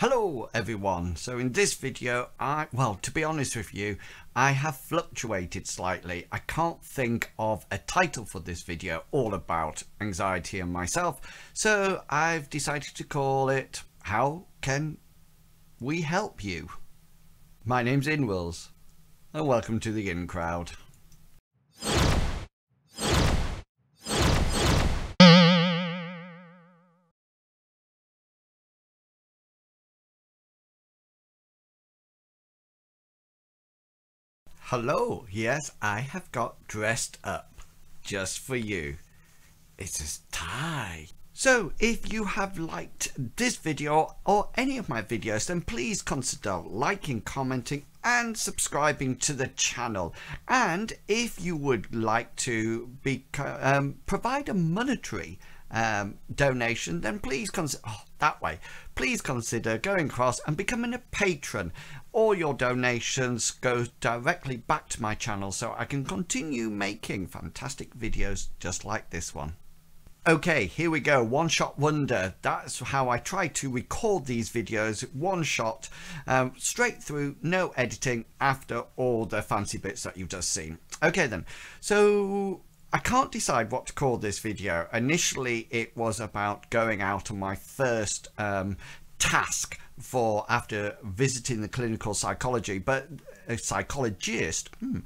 Hello everyone, so in this video I, well to be honest with you, I have fluctuated slightly. I can't think of a title for this video all about anxiety and myself, so I've decided to call it How Can We Help You? My name's Inwils and welcome to the In Crowd. Hello, yes, I have got dressed up just for you. It's a tie. So if you have liked this video or any of my videos then please consider liking, commenting and subscribing to the channel and if you would like to be um, provide a monetary um, donation then please consider oh, that way please consider going across and becoming a patron all your donations go directly back to my channel so I can continue making fantastic videos just like this one. Okay, here we go. One shot wonder. That's how I try to record these videos. One shot, um, straight through, no editing after all the fancy bits that you've just seen. Okay then, so I can't decide what to call this video. Initially, it was about going out on my first um, task for after visiting the clinical psychology, but a psychologist. Hmm,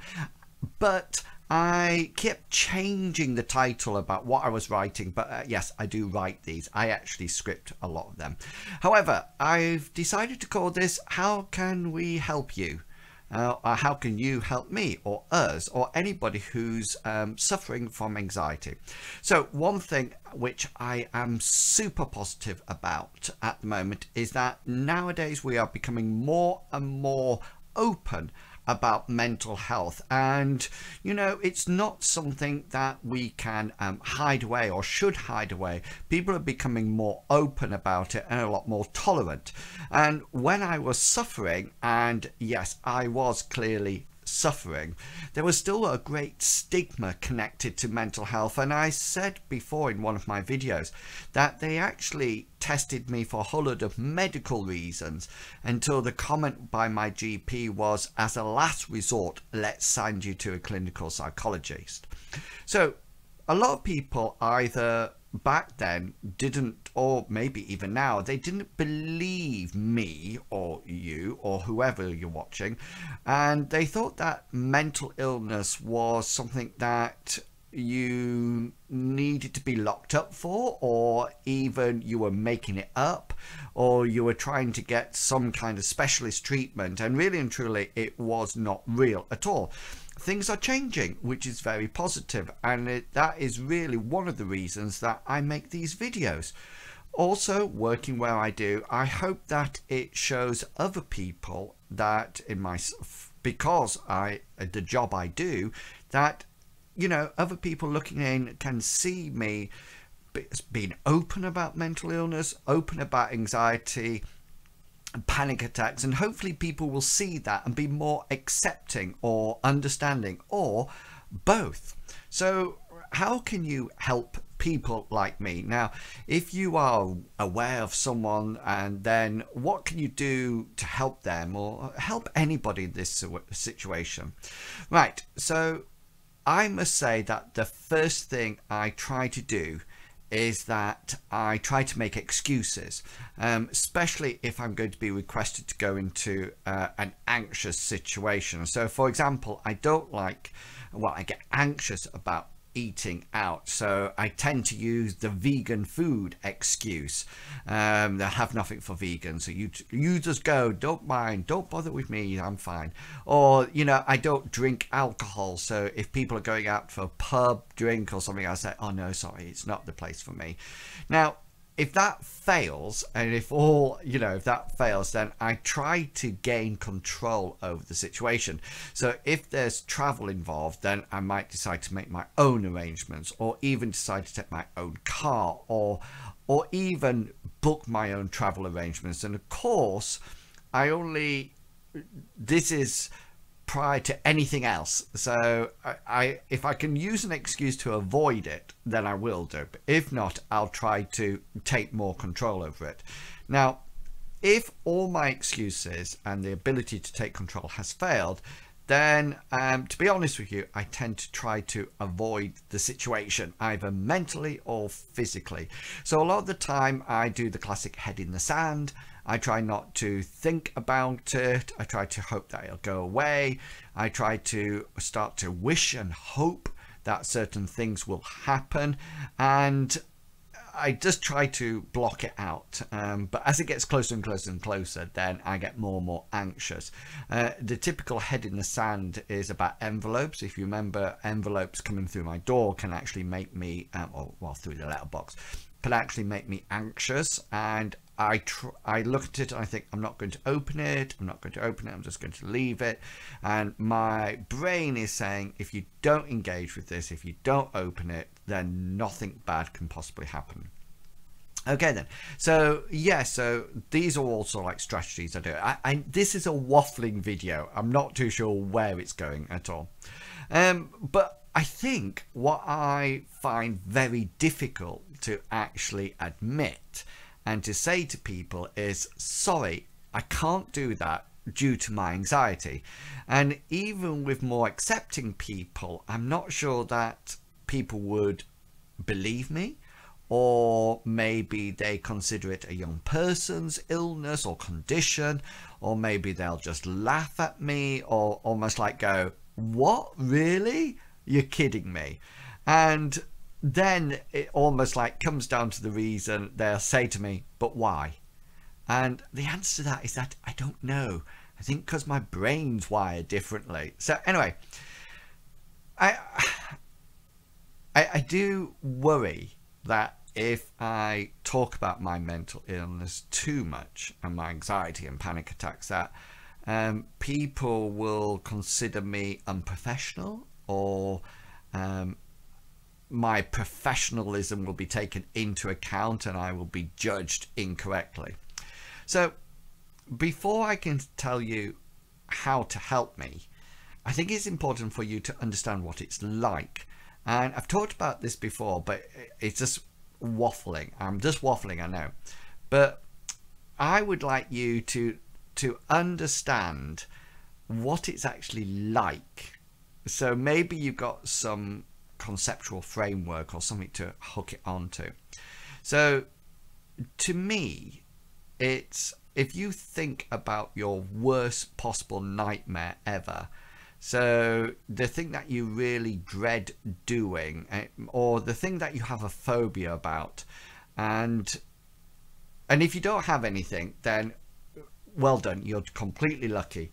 but I kept changing the title about what I was writing, but uh, yes, I do write these. I actually script a lot of them. However, I've decided to call this How Can We Help You? Uh, how can you help me or us or anybody who's um, suffering from anxiety? So one thing which I am super positive about at the moment is that nowadays we are becoming more and more open about mental health. And you know it's not something that we can um, hide away or should hide away. People are becoming more open about it and a lot more tolerant. And when I was suffering and yes I was clearly suffering, there was still a great stigma connected to mental health. And I said before in one of my videos that they actually tested me for a whole lot of medical reasons until the comment by my GP was, as a last resort, let's send you to a clinical psychologist. So a lot of people either back then didn't or maybe even now they didn't believe me or you or whoever you're watching. And they thought that mental illness was something that you needed to be locked up for or even you were making it up or you were trying to get some kind of specialist treatment. And really and truly it was not real at all things are changing, which is very positive, and it, that is really one of the reasons that I make these videos. Also, working where I do, I hope that it shows other people that in my because I the job I do that you know other people looking in can see me being open about mental illness, open about anxiety, panic attacks and hopefully people will see that and be more accepting or understanding or both. So how can you help people like me? Now if you are aware of someone and then what can you do to help them or help anybody in this situation? Right so I must say that the first thing I try to do is that I try to make excuses, um, especially if I'm going to be requested to go into uh, an anxious situation. So, for example, I don't like, well, I get anxious about eating out. So I tend to use the vegan food excuse. Um, they have nothing for vegans. So you you just go don't mind don't bother with me I'm fine. Or you know I don't drink alcohol. So if people are going out for a pub drink or something I say oh no sorry it's not the place for me. Now if that fails and if all you know if that fails then i try to gain control over the situation. So if there's travel involved then i might decide to make my own arrangements or even decide to take my own car or or even book my own travel arrangements. And of course i only this is prior to anything else. So I, I, if I can use an excuse to avoid it, then I will do. But if not, I'll try to take more control over it. Now, if all my excuses and the ability to take control has failed, then um, to be honest with you, I tend to try to avoid the situation either mentally or physically. So a lot of the time I do the classic head in the sand. I try not to think about it. I try to hope that it'll go away. I try to start to wish and hope that certain things will happen. And I just try to block it out. Um, but as it gets closer and closer and closer, then I get more and more anxious. Uh, the typical head in the sand is about envelopes. If you remember, envelopes coming through my door can actually make me, um, or well, through the letterbox, can actually make me anxious. And I tr- I look at it I think I'm not going to open it. I'm not going to open it. I'm just going to leave it. And my brain is saying, if you don't engage with this, if you don't open it, then nothing bad can possibly happen. Okay then, so yeah, so these are also like strategies I do. I, I, this is a waffling video. I'm not too sure where it's going at all. Um, but I think what I find very difficult to actually admit and to say to people is sorry i can't do that due to my anxiety. And even with more accepting people i'm not sure that people would believe me or maybe they consider it a young person's illness or condition or maybe they'll just laugh at me or almost like go what? Really? You're kidding me. And then it almost like comes down to the reason they'll say to me, but why? And the answer to that is that I don't know. I think because my brain's wired differently. So anyway, I, I, I do worry that if I talk about my mental illness too much and my anxiety and panic attacks, that um, people will consider me unprofessional or um, my professionalism will be taken into account and I will be judged incorrectly. So before I can tell you how to help me, I think it's important for you to understand what it's like. And I've talked about this before, but it's just waffling. I'm just waffling, I know. But I would like you to to understand what it's actually like. So maybe you've got some conceptual framework or something to hook it onto. So to me, it's if you think about your worst possible nightmare ever, so the thing that you really dread doing, eh, or the thing that you have a phobia about, and and if you don't have anything, then well done, you're completely lucky.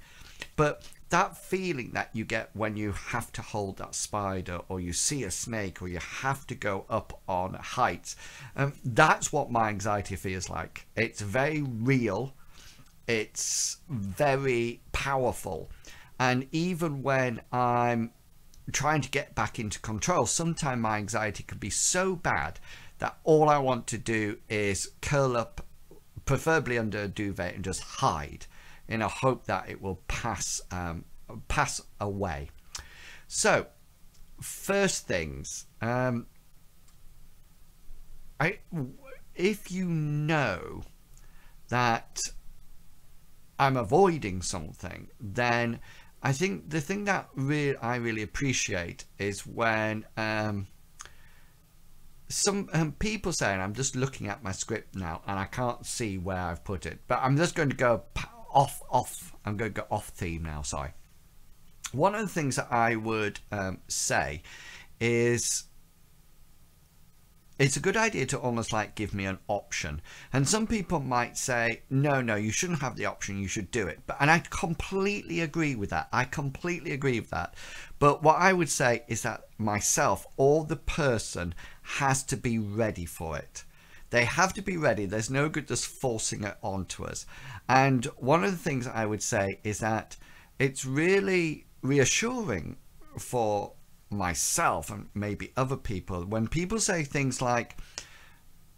But that feeling that you get when you have to hold that spider or you see a snake or you have to go up on heights um, that's what my anxiety feels like. It's very real. It's very powerful. And even when i'm trying to get back into control sometimes my anxiety can be so bad that all i want to do is curl up preferably under a duvet and just hide in a hope that it will pass um, pass away. So, first things, um, I if you know that I'm avoiding something, then I think the thing that re- I really appreciate is when um, some um, people saying I'm just looking at my script now and I can't see where I've put it, but I'm just going to go off off. I'm going to go off theme now sorry. One of the things that I would um, say is it's a good idea to almost like give me an option. And some people might say no no you shouldn't have the option you should do it. But and I completely agree with that. I completely agree with that. But what I would say is that myself or the person has to be ready for it they have to be ready. There's no good just forcing it onto us. And one of the things I would say is that it's really reassuring for myself and maybe other people when people say things like,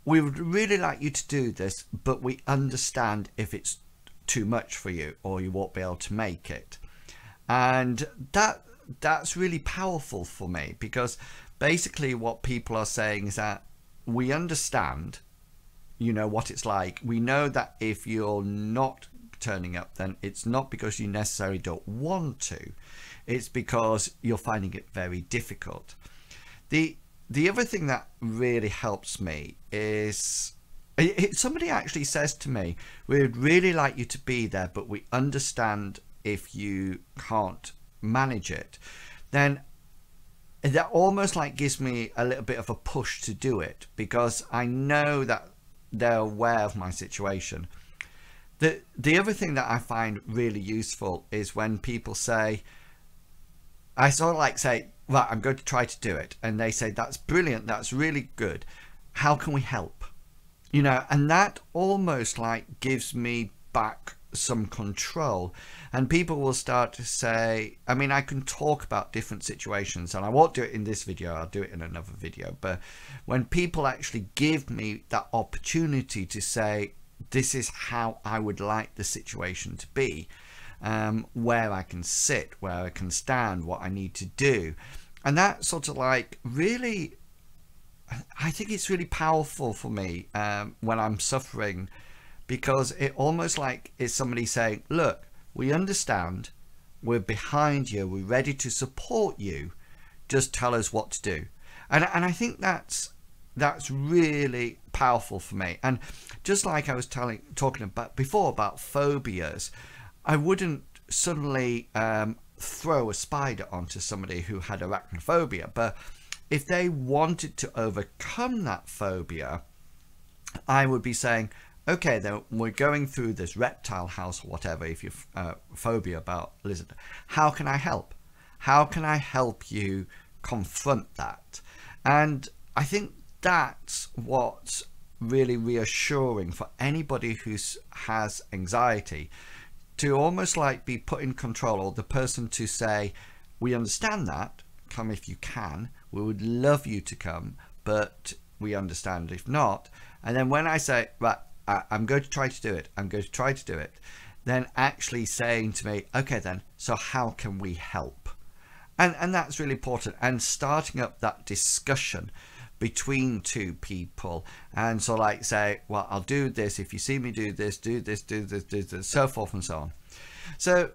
we would really like you to do this, but we understand if it's too much for you or you won't be able to make it. And that that's really powerful for me because basically what people are saying is that we understand, you know what it's like. We know that if you're not turning up, then it's not because you necessarily don't want to. It's because you're finding it very difficult. The the other thing that really helps me is somebody actually says to me, "We'd really like you to be there, but we understand if you can't manage it." Then that almost like gives me a little bit of a push to do it because I know that they're aware of my situation. The the other thing that I find really useful is when people say I sort of like say, right, I'm going to try to do it. And they say, that's brilliant. That's really good. How can we help? You know, and that almost like gives me back some control. And people will start to say i mean i can talk about different situations and i won't do it in this video i'll do it in another video. But when people actually give me that opportunity to say this is how i would like the situation to be um, where i can sit where i can stand what i need to do. And that sort of like really i think it's really powerful for me um, when i'm suffering because it almost like is somebody saying, look, we understand, we're behind you, we're ready to support you, just tell us what to do. And, and I think that's that's really powerful for me. And just like I was telling talking about before about phobias, I wouldn't suddenly um, throw a spider onto somebody who had arachnophobia, but if they wanted to overcome that phobia, I would be saying, okay, then we're going through this reptile house or whatever, if you're uh, phobia about lizard, how can I help? How can I help you confront that? And I think that's what's really reassuring for anybody who has anxiety to almost like be put in control or the person to say, we understand that, come if you can, we would love you to come, but we understand if not. And then when I say, right, I, am going to try to do it. I'm going to try to do it. Then actually saying to me, okay, then, so how can we help? And, and that's really important. And starting up that discussion between two people and so like say well i'll do this if you see me do this do this do this do this so forth and so on so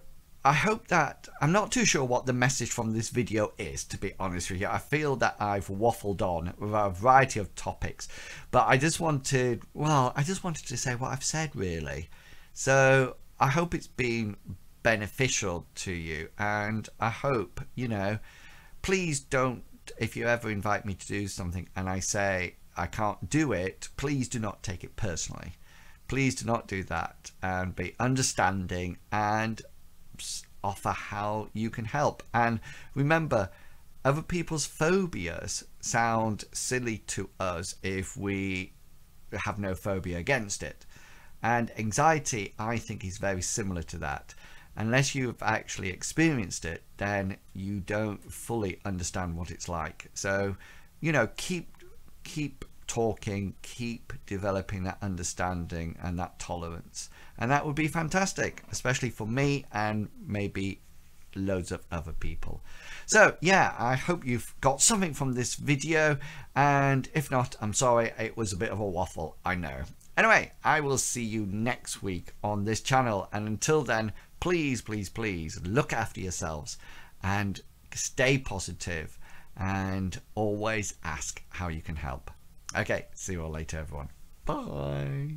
I hope that I'm not too sure what the message from this video is to be honest with you. I feel that I've waffled on with a variety of topics but I just wanted well I just wanted to say what I've said really. So I hope it's been beneficial to you and I hope you know please don't if you ever invite me to do something and I say I can't do it please do not take it personally. Please do not do that and be understanding and offer how you can help. And remember, other people's phobias sound silly to us if we have no phobia against it. And anxiety, I think, is very similar to that. Unless you've actually experienced it, then you don't fully understand what it's like. So, you know, keep keep talking, keep developing that understanding and that tolerance. And that would be fantastic, especially for me and maybe loads of other people. So yeah, I hope you've got something from this video. And if not, I'm sorry, it was a bit of a waffle, I know. Anyway, I will see you next week on this channel. And until then, please, please, please look after yourselves and stay positive and always ask how you can help. Okay, see you all later, everyone. Bye.